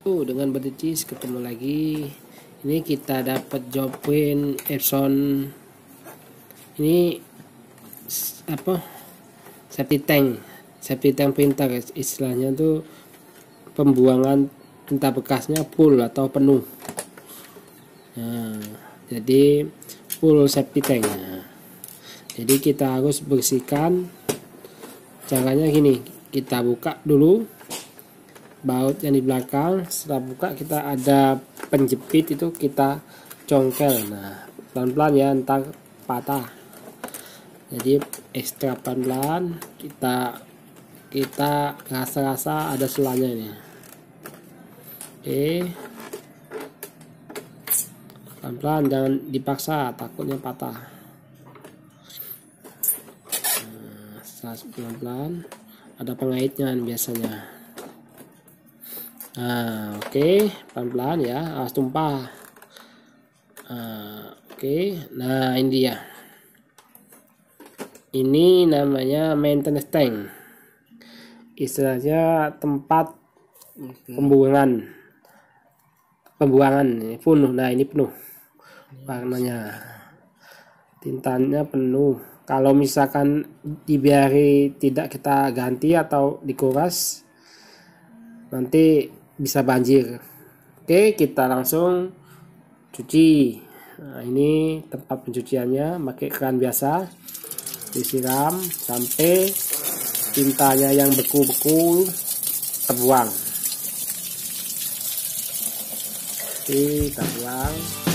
Oh, dengan Badicis ketemu lagi. Ini kita dapat Jopin Epson. Ini apa? Safety tank. Safety tank printer guys. Istilahnya tuh pembuangan tinta bekasnya full atau penuh. Nah, jadi full safety tank. Jadi kita harus bersihkan. Caranya gini, kita buka dulu baut yang di belakang setelah buka kita ada penjepit itu kita congkel. Nah pelan-pelan ya entar patah. Jadi ekstra pelan-pelan kita kita rasa-rasa ada selanya ini. Oke. Pelan-pelan jangan dipaksa takutnya patah. Nah, pelan-pelan ada pengaitnya biasanya Nah, oke, okay. pelan-pelan ya, awas tumpah. Nah, oke, okay. nah ini dia. Ini namanya maintenance tank. Istilahnya tempat pembuangan. Pembuangan ini penuh. Nah, ini penuh. Warnanya. Tintanya penuh. Kalau misalkan dibiari tidak kita ganti atau dikuras nanti bisa banjir. Oke kita langsung cuci. Nah, ini tempat pencuciannya pakai keran biasa disiram sampai tintanya yang beku-beku terbuang. Oke kita buang